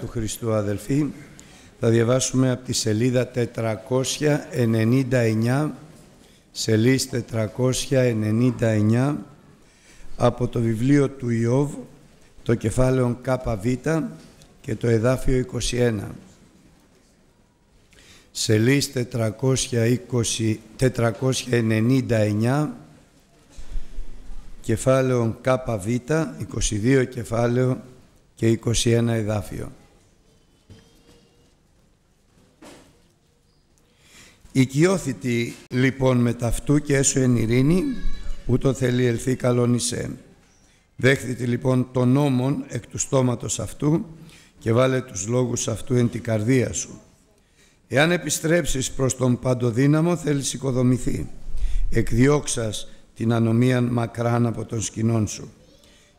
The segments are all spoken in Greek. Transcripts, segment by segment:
του Χριστού αδελφοί θα διαβάσουμε από τη σελίδα 499 σελίς 499 από το βιβλίο του Ιώβ το κεφάλαιο ΚΒ και το εδάφιο 21 σελίς 420, 499 κεφάλαιο ΚΒ 22 κεφάλαιο και 21 εδάφιο Οικειώθητη λοιπόν με ταυτού και έσω εν ειρήνη, ούτω θέλει ελθεί καλόν εισέ. Δέχθητη λοιπόν τον νόμον εκ του στόματος αυτού και βάλε τους λόγους αυτού εν την καρδία σου. Εάν επιστρέψεις προς τον παντοδύναμο θέλεις οικοδομηθεί. Εκδιώξας την ανομία μακράν από τον σκηνών σου.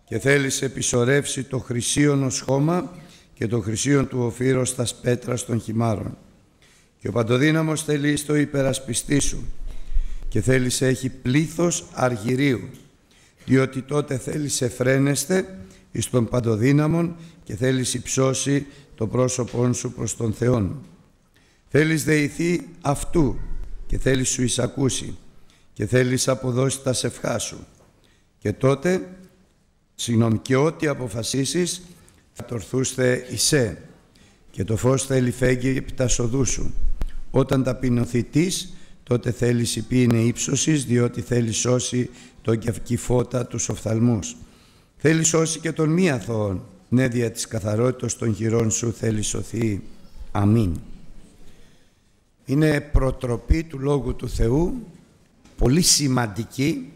Και θέλεις επισορεύσει το χρυσίον ως χώμα και το χρυσίον του οφύρος στα πέτρας των χυμάρων και ο Παντοδύναμος θέλει στο υπερασπιστή σου και θέλει σε έχει πλήθος αργυρίου, διότι τότε θέλει σε φρένεστε εις τον Παντοδύναμον και θέλει υψώσει το πρόσωπό σου προς τον Θεόν. Θέλεις δεηθεί αυτού και θέλεις σου εισακούσει και θέλεις αποδώσει τα σευχά σου. Και τότε, συγγνώμη, και ό,τι αποφασίσεις θα τορθούστε εισέ και το φως θέλει φέγγει επί τα σοδού σου όταν ταπεινωθητής, τότε θέλει υπή είναι ύψωσης, διότι θέλει σώσει τον κεφκυφώτα τους οφθαλμούς. Θέλει σώσει και τον μη αθώον, ναι δια της καθαρότητας των χειρών σου θέλει σωθεί. Αμήν. Είναι προτροπή του Λόγου του Θεού, πολύ σημαντική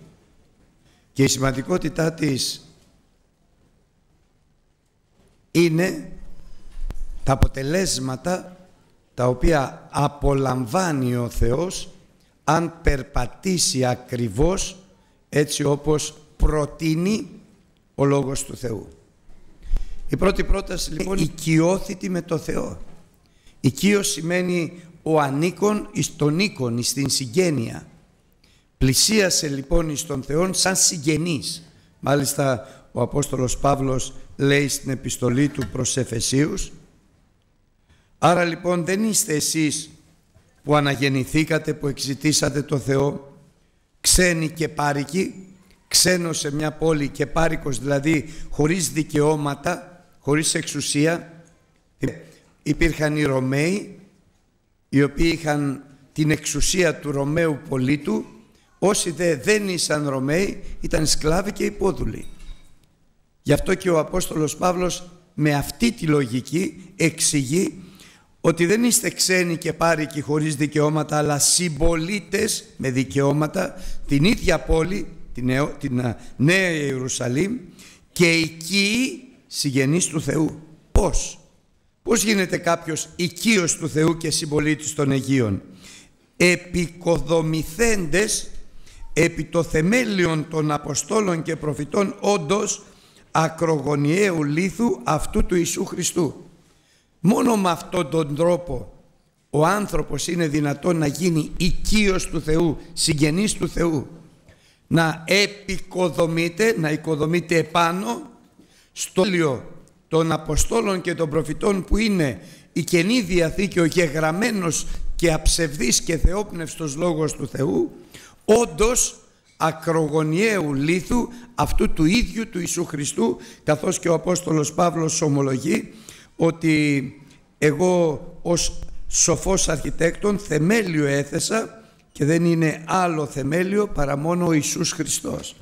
και η σημαντικότητά της είναι τα αποτελέσματα τα οποία απολαμβάνει ο Θεός αν περπατήσει ακριβώς έτσι όπως προτείνει ο Λόγος του Θεού. Η πρώτη πρόταση λοιπόν οικειώθητη με το Θεό. Οικείος σημαίνει ο ανήκον εις τον οίκον, εις την συγγένεια. Πλησίασε λοιπόν εις τον Θεό σαν συγγενής. Μάλιστα ο Απόστολος Παύλος λέει στην επιστολή του προς Εφεσίους Άρα λοιπόν δεν είστε εσείς που αναγεννηθήκατε, που εξητήσατε το Θεό, ξένοι και πάρικοι, ξένος σε μια πόλη και πάρικος δηλαδή χωρίς δικαιώματα, χωρίς εξουσία. Υπήρχαν οι Ρωμαίοι, οι οποίοι είχαν την εξουσία του Ρωμαίου πολίτου, όσοι δε δεν ήσαν Ρωμαίοι ήταν σκλάβοι και υπόδουλοι. Γι' αυτό και ο Απόστολος Παύλος με αυτή τη λογική εξηγεί ότι δεν είστε ξένοι και πάρικοι χωρίς δικαιώματα αλλά συμπολίτες με δικαιώματα την ίδια πόλη, την, την Νέα Ιερουσαλήμ και εκεί συγγενείς του Θεού. Πώς; Πώς γίνεται κάποιος οικείος του Θεού και συμπολίτης των Αιγείων; Επικοδομηθέντες επί το θεμέλιον των Αποστόλων και Προφητών όντως ακρογωνιαίου λίθου αυτού του Ιησού Χριστού. Μόνο με αυτόν τον τρόπο ο άνθρωπος είναι δυνατόν να γίνει οικείος του Θεού, συγγενής του Θεού. Να επικοδομείται, να οικοδομείται επάνω στο λιο των Αποστόλων και των Προφητών που είναι η Καινή Διαθήκη, ο γεγραμμένος και αψευδής και θεόπνευστος Λόγος του Θεού, όντως ακρογωνιαίου λίθου αυτού του ίδιου του Ιησού Χριστού, καθώς και ο Απόστολος Παύλος ομολογεί ότι εγώ ως σοφός αρχιτέκτον θεμέλιο έθεσα και δεν είναι άλλο θεμέλιο παρά μόνο ο Ιησούς Χριστός.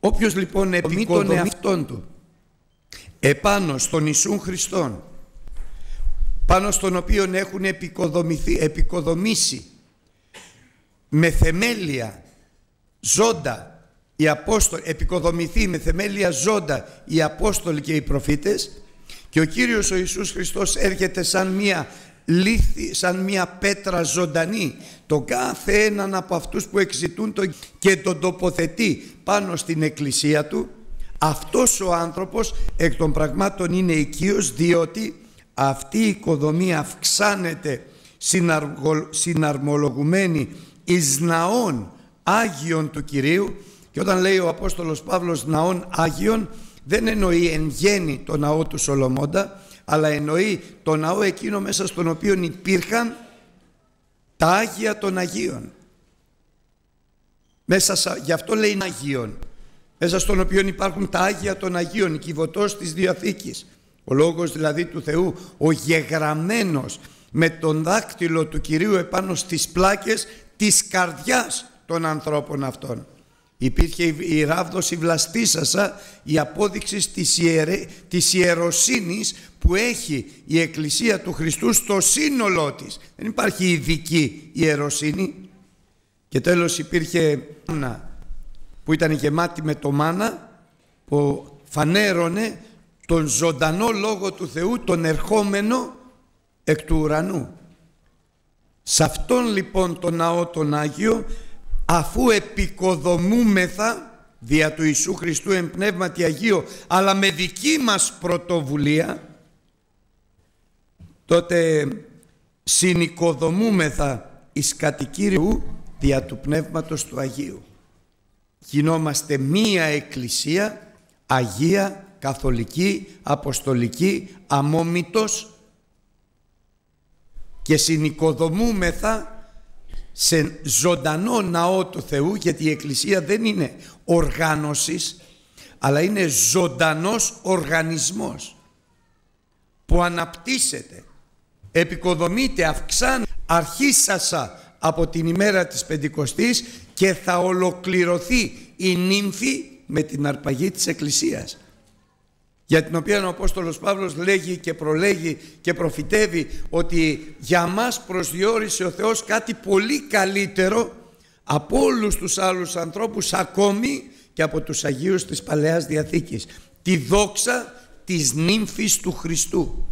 Όποιος λοιπόν επί τον εαυτόν του επάνω στον Ιησούν Χριστόν πάνω στον οποίο έχουν επικοδομήσει με θεμέλια ζώντα οι Απόστολοι, επικοδομηθεί με θεμέλια ζώντα οι Απόστολοι και οι προφήτες και ο Κύριος ο Ιησούς Χριστός έρχεται σαν μία λύθη, σαν μία πέτρα ζωντανή. Το κάθε έναν από αυτούς που εξητούν το και τον τοποθετεί πάνω στην εκκλησία του αυτός ο άνθρωπος εκ των πραγμάτων είναι οικείος διότι αυτή η οικοδομή αυξάνεται συναρμολογουμένη εις ναών Άγιον του Κυρίου. Και όταν λέει ο Απόστολος Παύλος ναών Άγιον δεν εννοεί εν γέννη το ναό του Σολομώντα αλλά εννοεί το ναό εκείνο μέσα στον οποίο υπήρχαν τα Άγια των Αγίων. Μέσα, γι' αυτό λέει Αγίων. Μέσα στον οποίο υπάρχουν τα Άγια των Αγίων, η κυβωτός της Διαθήκης. Ο λόγος δηλαδή του Θεού, ο γεγραμμένος με τον δάκτυλο του Κυρίου επάνω στις πλάκες της καρδιάς των ανθρώπων αυτών. Υπήρχε η ράβδος η βλαστήσασα, η απόδειξη της, ιερε, της ιεροσύνης που έχει η Εκκλησία του Χριστού στο σύνολό της. Δεν υπάρχει ειδική ιεροσύνη. Και τέλος υπήρχε ένα που ήταν γεμάτη με το μάνα που φανέρωνε τον ζωντανό Λόγο του Θεού, τον ερχόμενο εκ του ουρανού. Σε αυτόν λοιπόν τον ναό τον Άγιο αφού επικοδομούμεθα δια του Ιησού Χριστού εν πνεύματι Αγίο αλλά με δική μας πρωτοβουλία τότε συνοικοδομούμεθα εις κατοικίριου δια του Πνεύματος του Αγίου. Γινόμαστε μία εκκλησία Αγία, Καθολική, Αποστολική, Αμόμητος και συνοικοδομούμεθα σε ζωντανό ναό του Θεού γιατί η Εκκλησία δεν είναι οργάνωσης αλλά είναι ζωντανός οργανισμός που αναπτύσσεται, επικοδομείται, αυξάνει, αρχίσασα από την ημέρα της Πεντηκοστής και θα ολοκληρωθεί η νύμφη με την αρπαγή της Εκκλησίας για την οποία ο Απόστολος Παύλος λέγει και προλέγει και προφητεύει ότι για μας προσδιορίσε ο Θεός κάτι πολύ καλύτερο από όλους τους άλλους ανθρώπους ακόμη και από τους Αγίους της Παλαιάς Διαθήκης. Τη δόξα της νύμφης του Χριστού.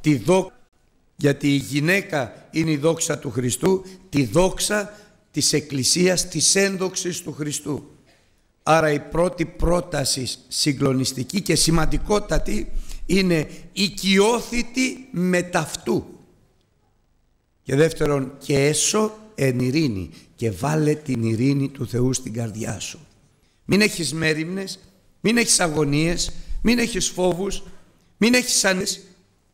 Τη δόξα γιατί η γυναίκα είναι η δόξα του Χριστού τη δόξα της Εκκλησίας της ένδοξης του Χριστού Άρα η πρώτη πρόταση συγκλονιστική και σημαντικότατη είναι οικειόθητη μεταυτού. Και δεύτερον και έσω εν ειρήνη και βάλε την ειρήνη του Θεού στην καρδιά σου. Μην έχεις μέρημνες, μην έχεις αγωνίες, μην έχεις φόβους, μην έχεις άνες,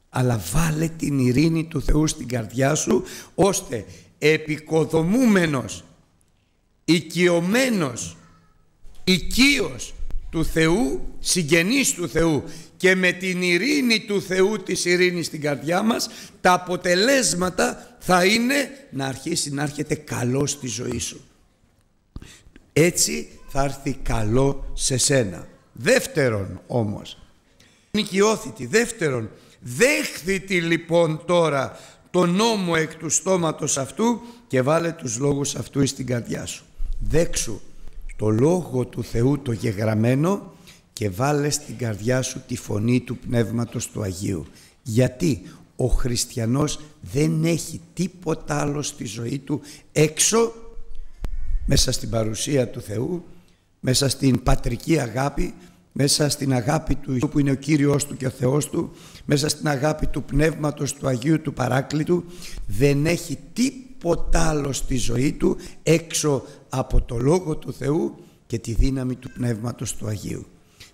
αλλά βάλε την ειρήνη του Θεού στην καρδιά σου ώστε επικοδομούμενος, οικειωμένος οικείος του Θεού, συγγενής του Θεού και με την ειρήνη του Θεού της ειρήνης στην καρδιά μας τα αποτελέσματα θα είναι να αρχίσει να έρχεται καλό στη ζωή σου. Έτσι θα έρθει καλό σε σένα. Δεύτερον όμως, νοικιώθητη. Δεύτερον, δέχθητη λοιπόν τώρα το νόμο εκ του στόματος αυτού και βάλε τους λόγους αυτού στην καρδιά σου. Δέξου το Λόγο του Θεού το γεγραμμένο και βάλε στην καρδιά σου τη φωνή του Πνεύματος του Αγίου. Γιατί ο χριστιανός δεν έχει τίποτα άλλο στη ζωή του έξω μέσα στην παρουσία του Θεού, μέσα στην πατρική αγάπη, μέσα στην αγάπη του Ιησού που είναι ο Κύριος του και ο Θεός του, μέσα στην αγάπη του Πνεύματος του Αγίου του Παράκλητου, δεν έχει τίποτα άλλο στη ζωή του έξω από το Λόγο του Θεού και τη δύναμη του Πνεύματος του Αγίου.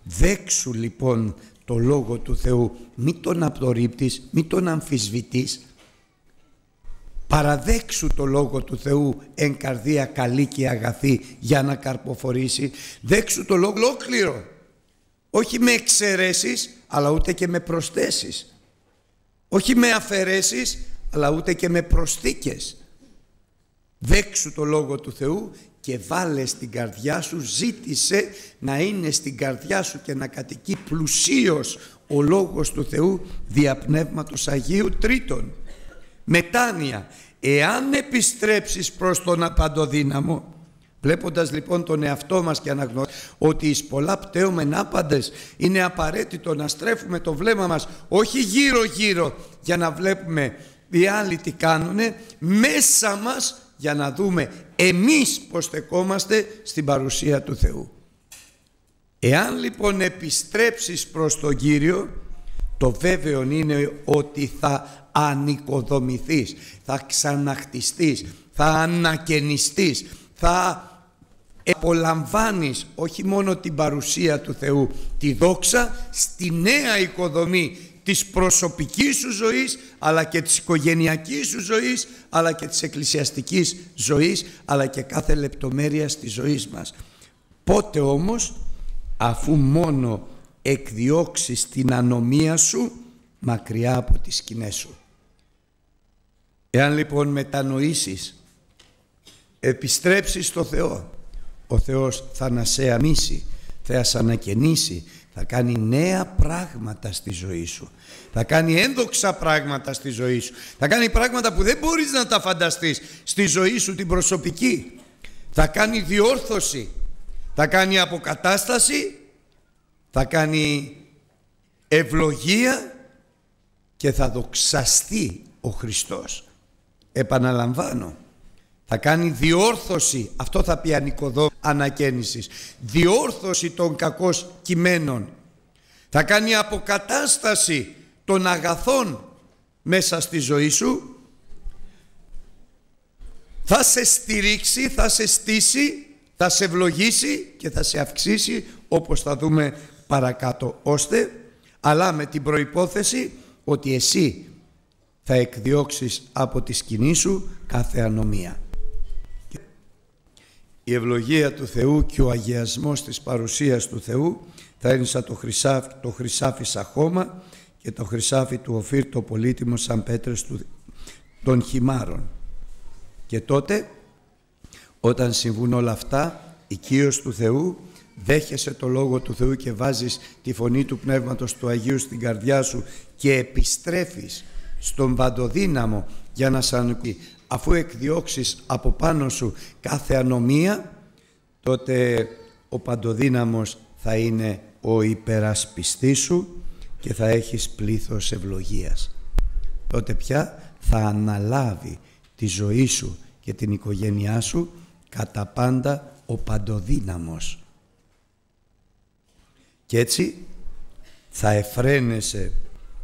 Δέξου λοιπόν το Λόγο του Θεού, μη τον απορρίπτεις, μη τον αμφισβητείς, παραδέξου το Λόγο του Θεού εν καρδία καλή και αγαθή για να καρποφορήσει, δέξου το Λόγο ολόκληρο, όχι με εξαιρέσεις αλλά ούτε και με προσθέσεις, όχι με αφαιρέσεις αλλά ούτε και με προσθήκες. Δέξου το Λόγο του Θεού και βάλε στην καρδιά σου, ζήτησε να είναι στην καρδιά σου και να κατοικεί πλουσίως ο Λόγος του Θεού δια Πνεύματος Αγίου Τρίτον. Μετάνοια, εάν επιστρέψεις προς τον απαντοδύναμο, Βλέποντας λοιπόν τον εαυτό μας και αναγνωρίζοντας ότι εις πολλά πτέωμεν άπαντες είναι απαραίτητο να στρέφουμε το βλέμμα μας όχι γύρω γύρω για να βλέπουμε οι άλλοι τι κάνουνε, μέσα μας για να δούμε εμείς πως στεκόμαστε στην παρουσία του Θεού. Εάν λοιπόν επιστρέψεις προς τον Κύριο, το βέβαιο είναι ότι θα ανοικοδομηθείς, θα ξαναχτιστείς, θα ανακαινιστείς, θα απολαμβάνεις όχι μόνο την παρουσία του Θεού, τη δόξα στη νέα οικοδομή της προσωπικής σου ζωής αλλά και της οικογενειακής σου ζωής αλλά και της εκκλησιαστικής ζωής αλλά και κάθε λεπτομέρεια της ζωής μας. Πότε όμως αφού μόνο εκδιώξεις την ανομία σου μακριά από τις σκηνές σου. Εάν λοιπόν μετανοήσεις, επιστρέψεις στο Θεό, ο Θεός θα να σε αμήσει, θα σε ανακαινήσει, θα κάνει νέα πράγματα στη ζωή σου. Θα κάνει ένδοξα πράγματα στη ζωή σου. Θα κάνει πράγματα που δεν μπορείς να τα φανταστείς στη ζωή σου την προσωπική. Θα κάνει διόρθωση. Θα κάνει αποκατάσταση. Θα κάνει ευλογία και θα δοξαστεί ο Χριστός. Επαναλαμβάνω, θα κάνει διόρθωση, αυτό θα πει ανοικοδό ανακαίνησης, διόρθωση των κακών κειμένων. Θα κάνει αποκατάσταση των αγαθών μέσα στη ζωή σου. Θα σε στηρίξει, θα σε στήσει, θα σε ευλογήσει και θα σε αυξήσει όπως θα δούμε παρακάτω. Ώστε, αλλά με την προϋπόθεση ότι εσύ θα εκδιώξεις από τη σκηνή σου κάθε ανομία. Η ευλογία του Θεού και ο αγιασμός της παρουσίας του Θεού θα είναι σαν το χρυσάφι, το χρυσάφι χώμα και το χρυσάφι του Οφύρ το πολύτιμο σαν πέτρες του, των χυμάρων. Και τότε όταν συμβούν όλα αυτά οικείος του Θεού δέχεσαι το Λόγο του Θεού και βάζεις τη φωνή του Πνεύματος του Αγίου στην καρδιά σου και επιστρέφεις στον παντοδύναμο για να σαν αφού εκδιώξεις από πάνω σου κάθε ανομία τότε ο παντοδύναμος θα είναι ο υπερασπιστής σου και θα έχεις πλήθος ευλογίας. Τότε πια θα αναλάβει τη ζωή σου και την οικογένειά σου κατά πάντα ο παντοδύναμος. Και έτσι θα εφραίνεσαι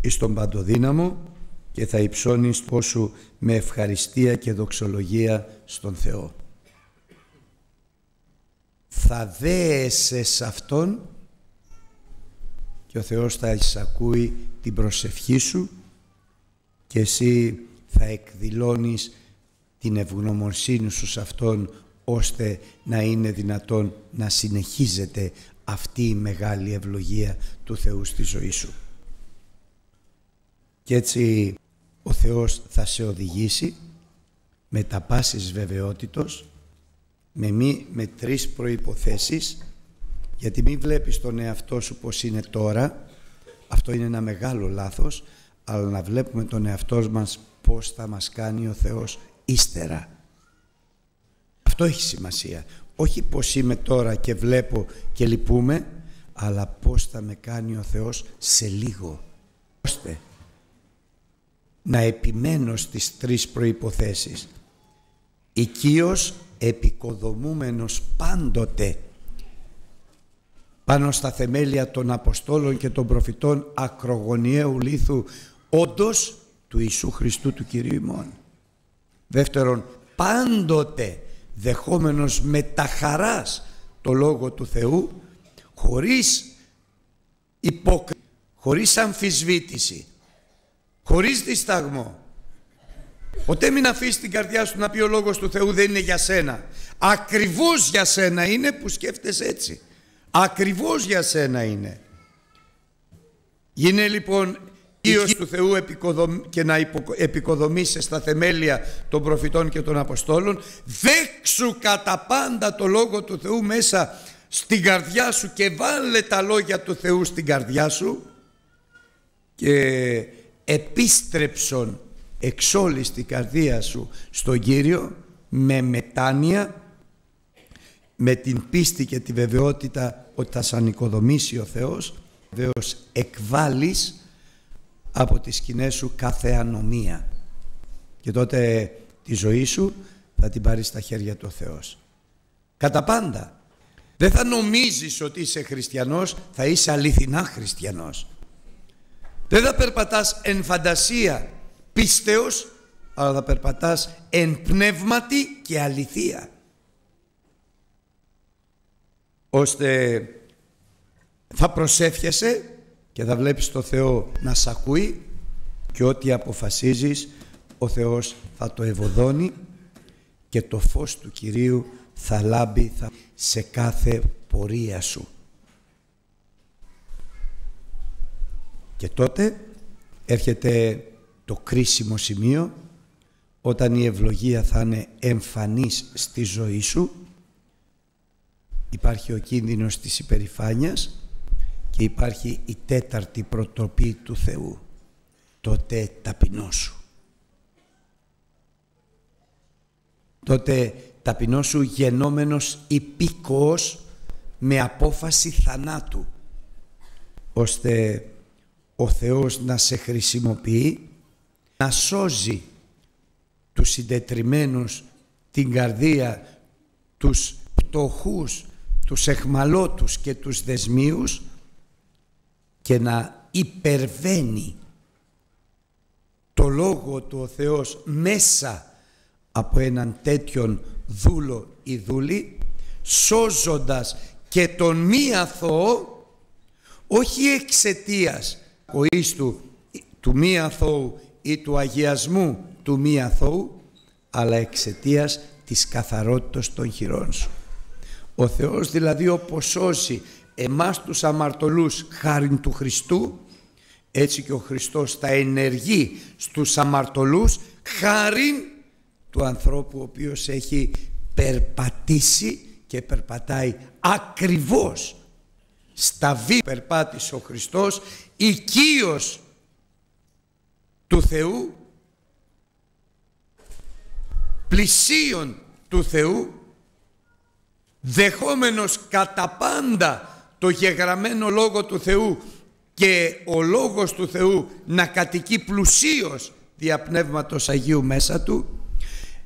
εις τον παντοδύναμο και θα υψώνεις πόσου με ευχαριστία και δοξολογία στον Θεό. Θα δέεσαι σε Αυτόν και ο Θεός θα εισακούει την προσευχή σου και εσύ θα εκδηλώνεις την ευγνωμοσύνη σου σε Αυτόν ώστε να είναι δυνατόν να συνεχίζεται αυτή η μεγάλη ευλογία του Θεού στη ζωή σου. Και έτσι ο Θεός θα σε οδηγήσει με τα πάσης βεβαιότητος με, μη, με τρεις προϋποθέσεις γιατί μην βλέπεις τον εαυτό σου πως είναι τώρα. Αυτό είναι ένα μεγάλο λάθος αλλά να βλέπουμε τον εαυτό μας πως θα μας κάνει ο Θεός ύστερα. Αυτό έχει σημασία. Όχι πως είμαι τώρα και βλέπω και λυπούμε αλλά πως θα με κάνει ο Θεός σε λίγο. Ώστε να επιμένω στις τρεις προϋποθέσεις. Οικείος επικοδομούμενος πάντοτε πάνω στα θεμέλια των Αποστόλων και των προφητών ακρογωνιαίου λίθου όντως του Ιησού Χριστού του Κυρίου ημών. Δεύτερον, πάντοτε δεχόμενος με τα χαράς το Λόγο του Θεού χωρίς υπόκριση, χωρίς αμφισβήτηση, χωρίς δισταγμό. Ποτέ μην αφήσεις την καρδιά σου να πει ο Λόγος του Θεού δεν είναι για σένα. Ακριβώς για σένα είναι που σκέφτεσαι έτσι. Ακριβώς για σένα είναι. Γίνε λοιπόν Υιός του Θεού και να επικοδομήσει στα θεμέλια των προφητών και των Αποστόλων δέξου κατά πάντα το Λόγο του Θεού μέσα στην καρδιά σου και βάλε τα λόγια του Θεού στην καρδιά σου και επίστρεψον εξ όλης την καρδία σου στον Κύριο με μετάνοια με την πίστη και τη βεβαιότητα ότι θα σαν οικοδομήσει ο Θεός βεβαίως εκβάλλεις από τις σκηνές σου κάθε ανομία και τότε τη ζωή σου θα την πάρεις στα χέρια του ο Θεός. Κατά πάντα. Δεν θα νομίζεις ότι είσαι χριστιανός, θα είσαι αληθινά χριστιανός. Δεν θα περπατάς εν φαντασία πίστεως, αλλά θα περπατάς εν πνεύματι και αληθεία. Ώστε θα προσεύχεσαι και θα βλέπεις το Θεό να σ' ακούει και ό,τι αποφασίζεις ο Θεός θα το ευωδώνει και το φως του Κυρίου θα λάμπει σε κάθε πορεία σου. Και τότε έρχεται το κρίσιμο σημείο όταν η ευλογία θα είναι εμφανής στη ζωή σου υπάρχει ο κίνδυνος της υπερηφάνειας και υπάρχει η τέταρτη προτροπή του Θεού τότε ταπεινώσου τότε ταπεινώσου γενόμενος υπήκοος με απόφαση θανάτου ώστε ο Θεός να σε χρησιμοποιεί να σώζει τους συντετριμένους την καρδία τους πτωχούς τους εχμαλώτους και τους δεσμίους και να υπερβαίνει το Λόγο του ο Θεός μέσα από έναν τέτοιον δούλο ή δούλη σώζοντας και τον μη αθώο όχι εξαιτίας του, του μη αθώου ή του αγιασμού του μη αθώου αλλά εξαιτίας της καθαρότητας των χειρών σου. Ο Θεός δηλαδή όπως σώσει εμάς τους αμαρτωλούς χάριν του Χριστού έτσι και ο Χριστός θα ενεργεί στους αμαρτωλούς χάριν του ανθρώπου ο οποίος έχει περπατήσει και περπατάει ακριβώς στα βή περπάτησε ο Χριστός οικείος του Θεού πλησίον του Θεού δεχόμενος κατά πάντα το γεγραμμένο Λόγο του Θεού και ο Λόγος του Θεού να κατοικεί πλουσίως δια Πνεύματος Αγίου μέσα του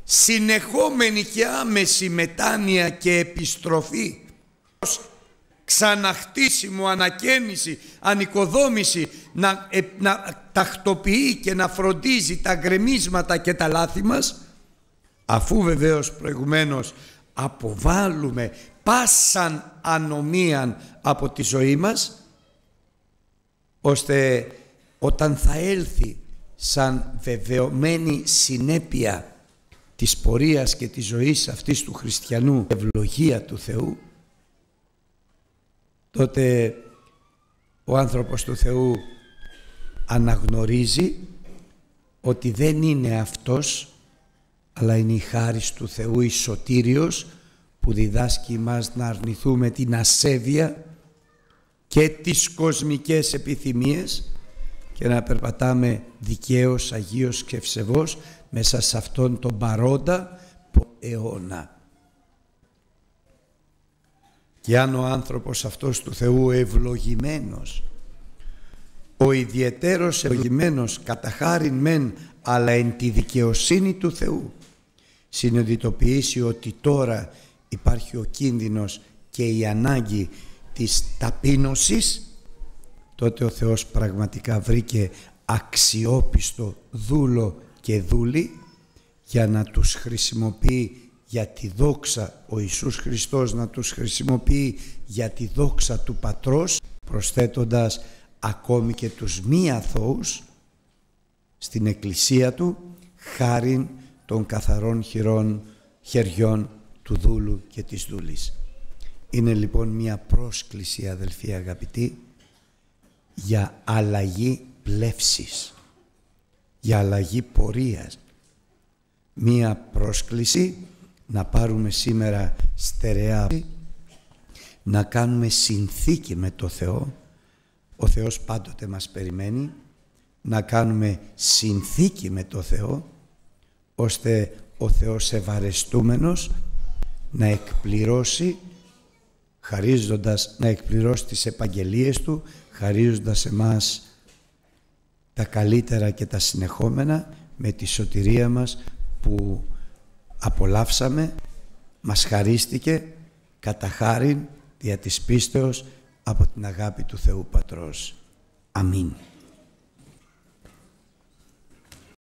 συνεχόμενη και άμεση μετάνοια και επιστροφή ξαναχτίσιμο, ανακαίνιση, ανοικοδόμηση να, ε, να τακτοποιεί και να φροντίζει τα γκρεμίσματα και τα λάθη μας αφού βεβαίως προηγουμένως αποβάλουμε πάσαν ανομίαν από τη ζωή μας ώστε όταν θα έλθει σαν βεβαιωμένη συνέπεια της πορείας και της ζωής αυτής του χριστιανού ευλογία του Θεού τότε ο άνθρωπος του Θεού αναγνωρίζει ότι δεν είναι αυτός αλλά είναι η χάρη του Θεού η σωτήριος που διδάσκει μας να αρνηθούμε την ασέβεια και τις κοσμικές επιθυμίες και να περπατάμε δικαίως, αγίως και ευσεβώς μέσα σε αυτόν τον παρόντα αιώνα. Και αν ο άνθρωπος αυτός του Θεού ευλογημένος, ο ιδιαιτέρως ευλογημένος κατά χάριν μεν αλλά εν τη δικαιοσύνη του Θεού συνειδητοποιήσει ότι τώρα υπάρχει ο κίνδυνος και η ανάγκη της ταπείνωσης τότε ο Θεός πραγματικά βρήκε αξιόπιστο δούλο και δούλη για να τους χρησιμοποιεί για τη δόξα ο Ιησούς Χριστός να τους χρησιμοποιεί για τη δόξα του Πατρός προσθέτοντας ακόμη και τους μη αθώους στην εκκλησία του χάριν των καθαρών χειρών, χεριών του δούλου και της δούλης. Είναι λοιπόν μια πρόσκληση αδελφοί αγαπητοί για αλλαγή πλεύσης, για αλλαγή πορείας. Μια πρόσκληση να πάρουμε σήμερα στερεά, να κάνουμε συνθήκη με το Θεό. Ο Θεός πάντοτε μας περιμένει να κάνουμε συνθήκη με το Θεό ώστε ο Θεός ευαρεστούμενος να εκπληρώσει χαρίζοντας να εκπληρώσει τις επαγγελίες Του χαρίζοντας εμάς τα καλύτερα και τα συνεχόμενα με τη σωτηρία μας που απολαύσαμε μας χαρίστηκε κατά χάριν δια της πίστεως από την αγάπη του Θεού Πατρός. Αμήν.